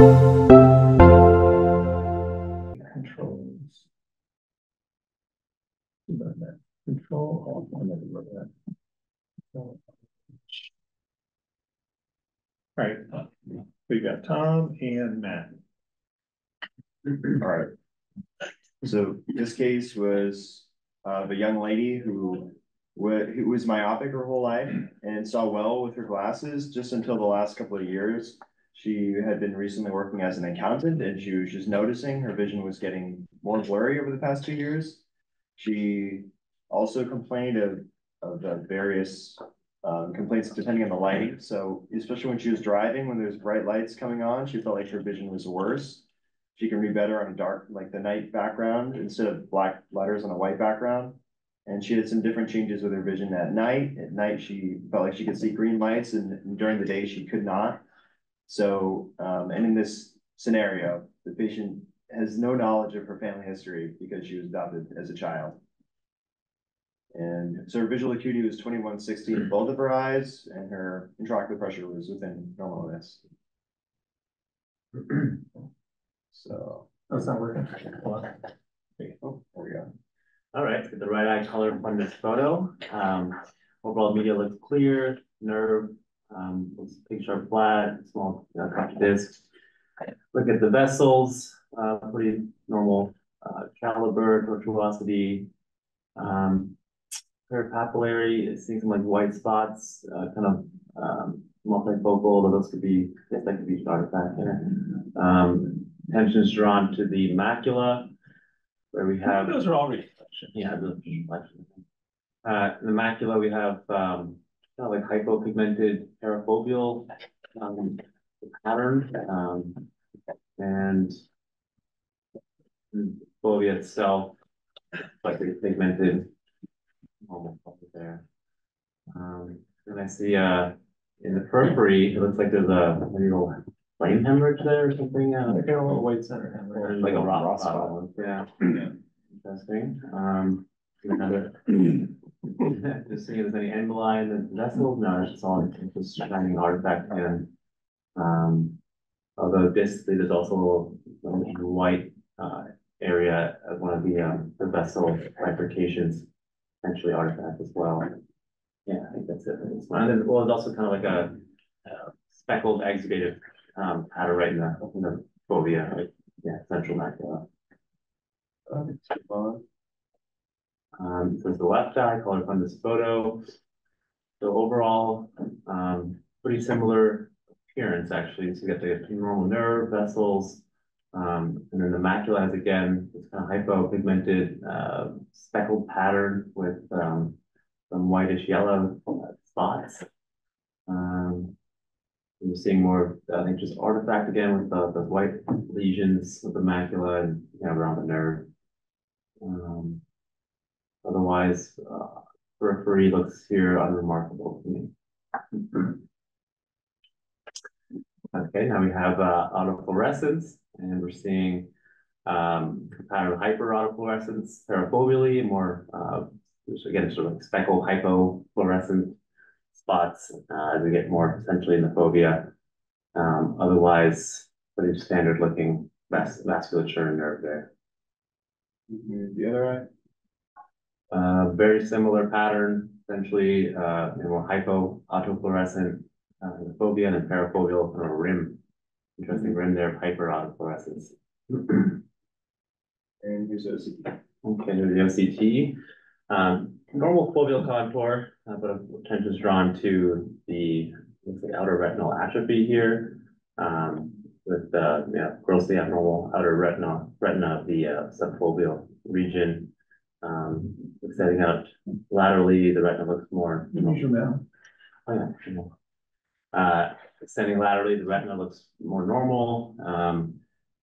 Controls. Control, oh. All right, uh, we got Tom and Matt. Alright. So this case was uh, of a young lady who who was myopic her whole life and saw well with her glasses just until the last couple of years. She had been recently working as an accountant and she was just noticing her vision was getting more blurry over the past two years. She also complained of of the various um, complaints depending on the lighting. So especially when she was driving, when there's bright lights coming on, she felt like her vision was worse. She can read better on a dark, like the night background instead of black letters on a white background. And she had some different changes with her vision at night. At night, she felt like she could see green lights and during the day she could not. So, um, and in this scenario, the patient has no knowledge of her family history because she was adopted as a child. And so her visual acuity was twenty-one sixty in both of her eyes and her intraocular pressure was within normal limits. So, Oh, it's not working. oh, there we go. All right, get the right eye color from this photo. Um, overall media looks clear, nerve, um, looks big sharp flat, small uh, cup disc. Look at the vessels, uh, pretty normal, uh, caliber, tortuosity. Um, papillary, it seems like white spots, uh, kind of, um, multifocal, although those could be, I guess that could be an artifact there. Um, attention is drawn to the macula, where we have. Those are all reflections. Yeah, the reflection. Uh, the macula, we have, um, kind of like hypopigmented parafoveal, um, pattern, um, and the fovea itself, like pigmented, normal color there. Um, and I see, uh, in the periphery, it looks like there's a, little flame hemorrhage there or something, uh, Like a little white center. or like a rock Rock spot, yeah. Interesting, um, another. Just seeing if there's any emboli in the vessels, no, it's all just shining artifact and Um, although distally, there's also a little, white, uh, area at one of the, um, the vessel bifurcations. Potentially artifact as well. Yeah, I think that's it. one. And then, well, it's also kind of like a uh, speckled exudative, um, pattern right in the, in the fovea, like, yeah, central macula. Um, so the left eye, color from this photo. So overall, um, pretty similar appearance actually. So you get the normal nerve vessels. Um, and then the macula has again, it's kind of hypopigmented, uh, speckled pattern with, um, some whitish yellow spots. Um, you're seeing more, I think, just artifact again with the, the white lesions of the macula and, you know, around the nerve. Um, otherwise, uh, periphery looks here unremarkable to me. Okay, now we have, uh, autofluorescence, and we're seeing, um, of hyperautofluorescence parafoveally, more, uh, which again, sort of like speckled hypofluorescent spots, uh, as we get more essentially in the fovea. Um, otherwise, pretty standard looking vas- vasculature and nerve there. The other eye? Uh, very similar pattern, essentially, uh, you know, more hypo autofluorescent, uh, fovea and then parafoveal kind of rim. Interesting rim there, hyper autofluorescence. And here's OCT. Okay, there's the OCT. Um, normal foveal contour, uh, but attention is drawn to the, looks like outer retinal atrophy here. Um, with, uh, yeah, grossly abnormal outer retina, retina of the, uh, subfoveal region. Um, extending out laterally, the retina looks more. Oh, yeah. Uh, extending laterally, the retina looks more normal, um,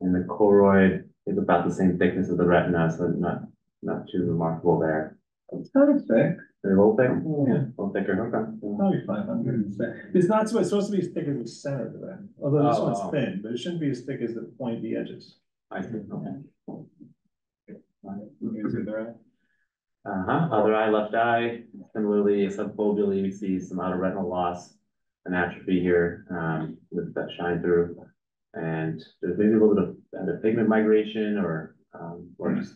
and the choroid is about the same thickness as the retina, so not, not too remarkable there. It's not as thick. They're a little thick, Yeah. a little thicker, okay. Probably five hundred. It's not, so it's supposed to be as thick as the center of the end, although this Oh. one's thin, but it shouldn't be as thick as the pointy edges. I see, okay. Here's the other eye. Uh-huh, other eye, left eye, similarly, subfoveally, we see some outer retinal loss and atrophy here, um, with that shine through. And there's maybe a little bit of either pigment migration or, um, or just,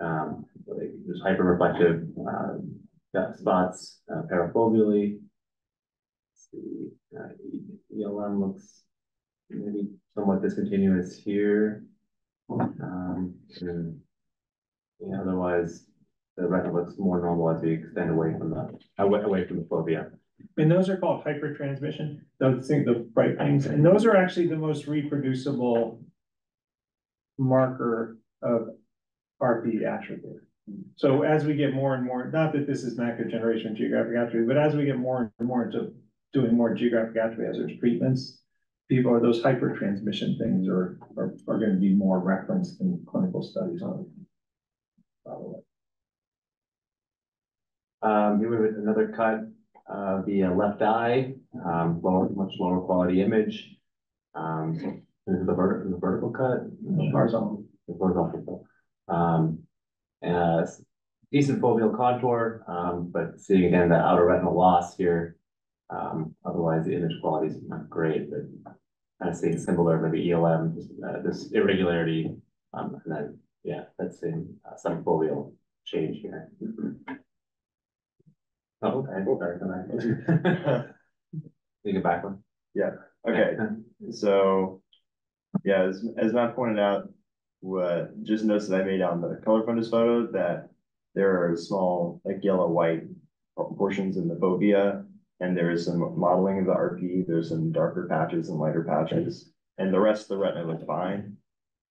um, like there's hyper reflective, um, spots, uh, parafoveally. Let's See, uh, ELM looks maybe somewhat discontinuous here. Um, and yeah, otherwise, the retina looks more normal as we extend away from the, away, away from the fovea. And those are called hypertransmission, those the bright things, and those are actually the most reproducible marker of RP atrophy. So as we get more and more, not that this is macular generation geographic atrophy, but as we get more and more into doing more geographic atrophy as there's treatments, people are, those hypertransmission things are, are, are gonna be more referenced in clinical studies on. Probably. Um, here we have another cut, uh, the left eye, um, lower, much lower quality image. Um, this is the vertical, the vertical cut. Horizontal. The horizontal. Um, and uh, decent foveal contour, um, but seeing again the outer retinal loss here. Um, otherwise the image quality is not great, but kind of seeing similar, maybe ELM, just, uh, this irregularity. Um, and then, yeah, that's in uh, some foveal change here. Oh, okay, sorry. You back one. Yeah. Okay, so, yeah, as, as Matt pointed out, what, just notes that I made on the color fundus photo, that there are small, like yellow, white portions in the fovea, and there is some mottling of the RP, there's some darker patches and lighter patches, and the rest of the retina looked fine.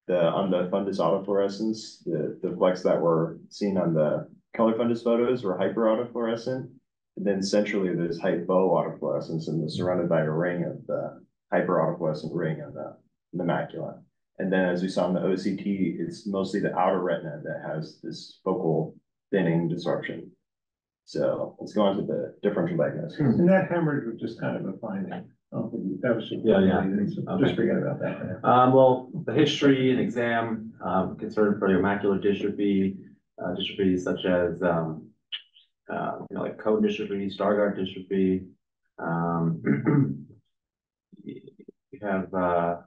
The, on the fundus autofluorescence, the, the flecks that were seen on the color fundus photos were hyper autofluorescent. Then centrally, there's hypo autofluorescence and it's surrounded by a ring of the hyper autofluorescent ring on the, the macula. And then as we saw in the OCT, it's mostly the outer retina that has this focal thinning disruption. So let's go on to the differential diagnosis. And that hemorrhage was just kind of a finding. I don't think That was just. Yeah, yeah. Just forget about that. Um, well, the history and exam, um, concern for your macular dystrophy, uh, dystrophies such as, um. Uh, you know, like cone dystrophy, Stargardt dystrophy, um. You have, uh.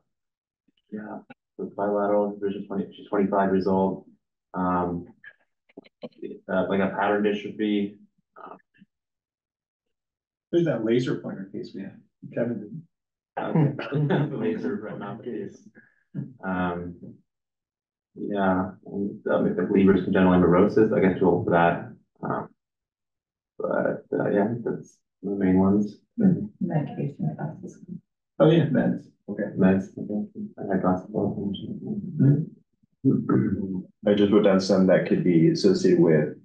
Yeah, the bilateral vision twenty, she's twenty-five years old, um. Uh, like a pattern dystrophy, There's that laser pointer case we had. Kevin did. laser retinopathies. Um. Yeah, and, uh, like the Leber's congenital amaurosis, I get too old for that, um. But, uh, yeah, that's the main ones, Medication classes. Oh, yeah, meds. Okay. meds, I had lots of. I just wrote down some that could be associated with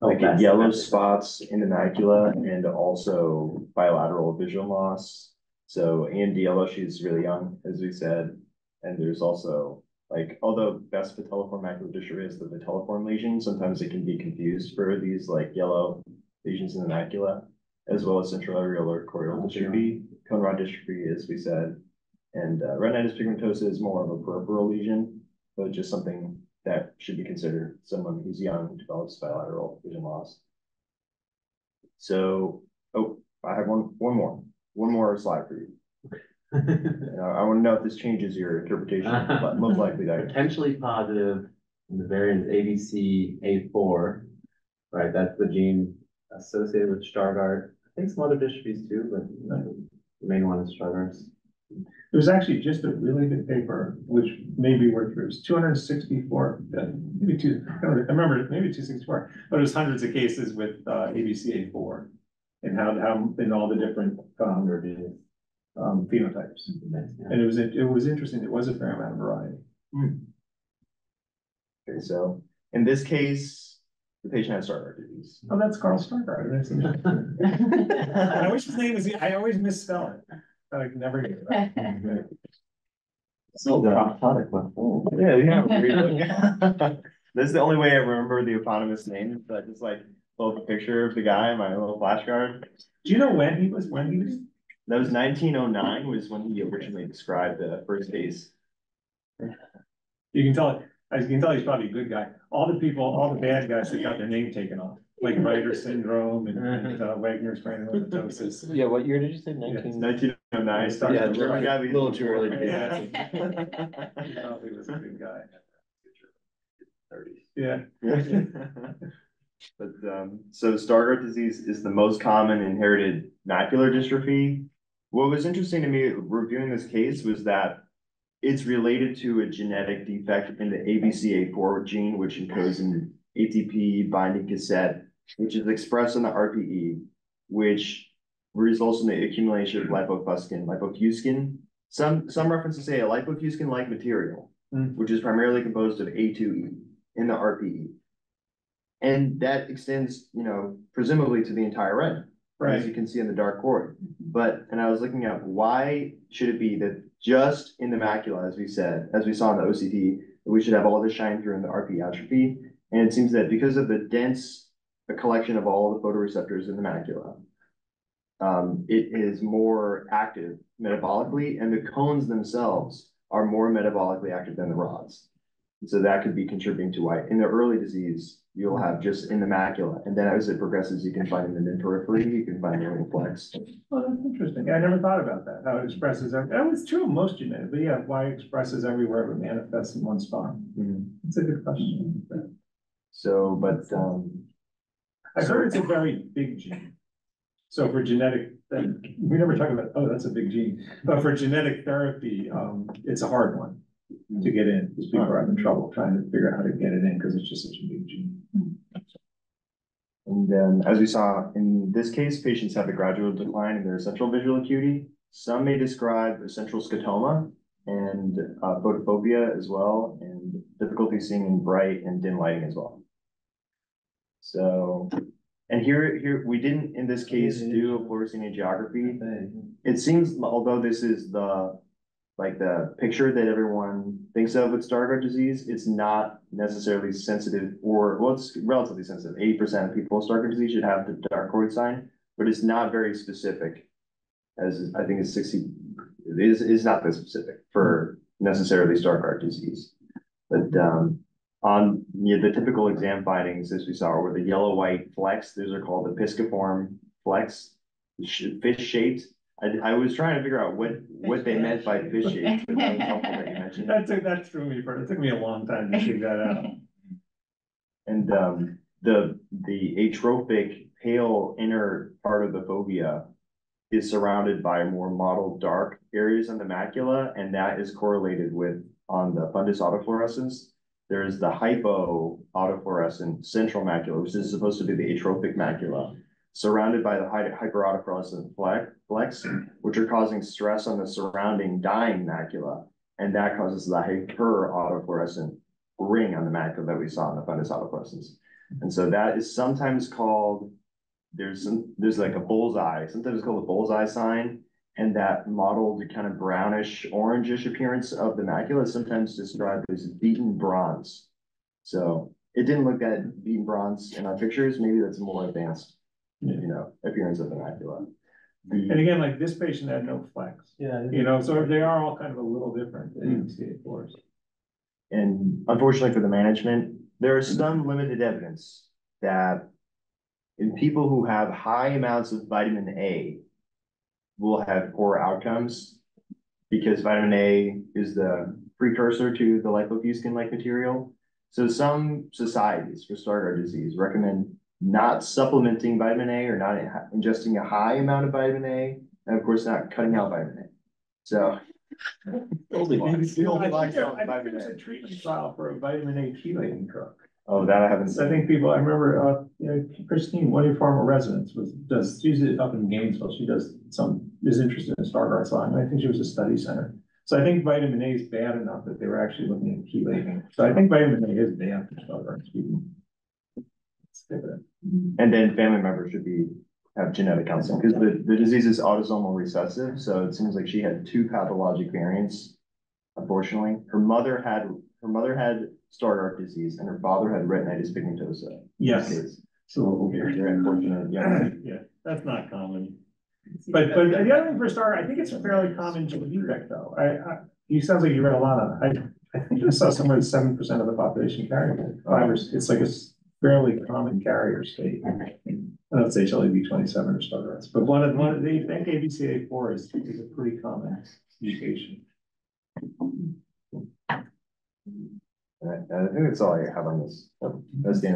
like Oh, that's- yellow that's- spots in the macula and also bilateral vision loss. So and yellow, she's really young, as we said, and there's also like, although best vitelliform macular dystrophy is the vitelliform lesion, sometimes it can be confused for these like yellow lesions in the macula. As well as central areolar choroidal dystrophy, cone rod dystrophy, as we said. And uh, retinitis pigmentosa is more of a peripheral lesion, but just something that should be considered, someone who's young develops bilateral vision loss. So, oh, I have one, one more, one more slide for you. I want to know if this changes your interpretation, but most likely that. Potentially positive in the variant ABC A four, right, that's the gene associated with Stargardt. I think some other dystrophies too, but the main one is Stargardt's. It was actually just a really good paper, which may be worth, it was two hundred and sixty-four, uh, maybe two, I don't remember, maybe two sixty-four, but it was hundreds of cases with, uh, ABCA four. And how, how, in all the different, um, um, phenotypes. And it was, it was interesting, There was a fair amount of variety. Okay, so in this case, the patient has Stargardt disease. Oh, that's Karl Stargardt. I've never seen that. I wish his name was, I always misspell it. I can never get it right. So the apoptotic one. Yeah, yeah. really. This is the only way I remember the eponymous name, but just like pull up a picture of the guy my little flashcard. Do you know when he was, when he was? That was nineteen oh nine was when he originally described the first case. You can tell, as you can tell, he's probably a good guy. All the people, all the bad guys that got their name taken off, like Reiter syndrome and, and, uh, Wegener's granulomatosis. Yeah, what year did you say? Nineteen- Nineteen? Oh, nice. Yeah, Yeah, a little- gotta be a little too early to be Yeah. He probably was a good guy. Thirties. Yeah. But, um, so Stargardt disease is the most common inherited macular dystrophy. What was interesting to me reviewing this case was that it's related to a genetic defect in the ABCA4 gene, which encodes an ATP binding cassette, which is expressed in the RPE, which results in the accumulation of lipofuscin, lipofuscin. Some, some references say a lipofuscin-like material, Hmm. which is primarily composed of A2E in the RPE. And that extends, you know, presumably to the entire retina, as you can see in the dark choroid. But, and I was looking at why should it be that just in the macula, as we said, as we saw in the OCT, we should have all this shine through in the RPE atrophy. And it seems that because of the dense collection of all the photoreceptors in the macula, um, it is more active metabolically, and the cones themselves are more metabolically active than the rods. And So that could be contributing to why, in the early disease, you'll have just in the macula, and then as it progresses, you can find it in the periphery, you can find it in the flecks. well, that's interesting, I never thought about that, how it expresses, that was true of most genetics, but yeah, why it expresses everywhere but manifests in one spot? It's a good question. So, but, um, I heard it's a very big gene. So for genetic, we never talk about, oh, that's a big gene, but for genetic therapy, um, it's a hard one to get in, because people are having trouble trying to figure out how to get it in, because it's just such a big gene. And then, as we saw in this case, patients have a gradual decline in their central visual acuity. Some may describe a central scotoma and uh, photophobia as well, and difficulty seeing in bright and dim lighting as well. So, and here, here, we didn't, in this case, do a fluorescein angiography. It seems, although this is the, like the picture that everyone thinks of with Stargardt disease, it's not necessarily sensitive or, well, it's relatively sensitive. Eighty percent of people with Stargardt disease should have the dark choroid sign, but it's not very specific. As I think it's sixty, it is, is not that specific for necessarily Stargardt disease. But, um, on, yeah, the typical exam findings, as we saw, were the yellow-white flecks, those are called the pisciform flecks, fish shaped. I, I was trying to figure out what, what they meant by fish shaped, but that was helpful that you mentioned. That took, that threw me for, it took me a long time to figure that out. And, um, the, the atrophic pale inner part of the fovea is surrounded by more mottled dark areas on the macula, and that is correlated with, on the fundus autofluorescence. There is the hypo autofluorescent central macula, which is supposed to be the atrophic macula, surrounded by the hy- hyperautofluorescent fleck, flecks, which are causing stress on the surrounding dying macula. And that causes the hyperautofluorescent ring on the macula that we saw in the fundus autofluorescence. And so that is sometimes called, there's some, there's like a bullseye, sometimes it's called a bullseye sign. And that mottled kind of brownish orangish appearance of the macula is sometimes described as beaten bronze. So it didn't look that beaten bronze in our pictures, maybe that's more advanced, you know, appearance of the macula. And again, like this patient had no flecks, Yeah. you know, so they are all kind of a little different than mm. ABCA fours. and unfortunately for the management, there is some mm-hmm. limited evidence that in people who have high amounts of vitamin A will have poor outcomes because vitamin A is the precursor to the lipofuscin-like material. So some societies for Stargardt disease recommend not supplementing vitamin A or not ingesting a high amount of vitamin A, and of course, not cutting out vitamin A. So. I think there I think there's a treatment trial for a vitamin A chelating drug. Oh, that I haven't So I seen. think people, I remember, uh, you know, Christine, one of your former residents was, does, she's up in Gainesville, she does some, is interested in Stargardt sign, I think she was a study center. So I think vitamin A is bad enough that they were actually looking at chelating, so I think vitamin A is bad for Stargardt. Let's And then family members should be, have genetic counseling, because the, the disease is autosomal recessive, so it seems like she had two pathologic variants. Unfortunately, her mother had, her mother had Stargardt disease and her father had retinitis pigmentosa. Yes, so, Very, very unfortunate, yeah. yeah, that's not common. But, but the other thing for Stargardt, I think it's a fairly common gene defect though, I, I, you sounds like you read a lot on it, I, I think I saw somewhere seven percent of the population carry it. Five or, it's like a fairly common carrier state. I don't say shall be twenty-seven or Starbucks, but one of, one of, they think ABCA four is, is a pretty common mutation. I, I think that's all I have on this. That's the end of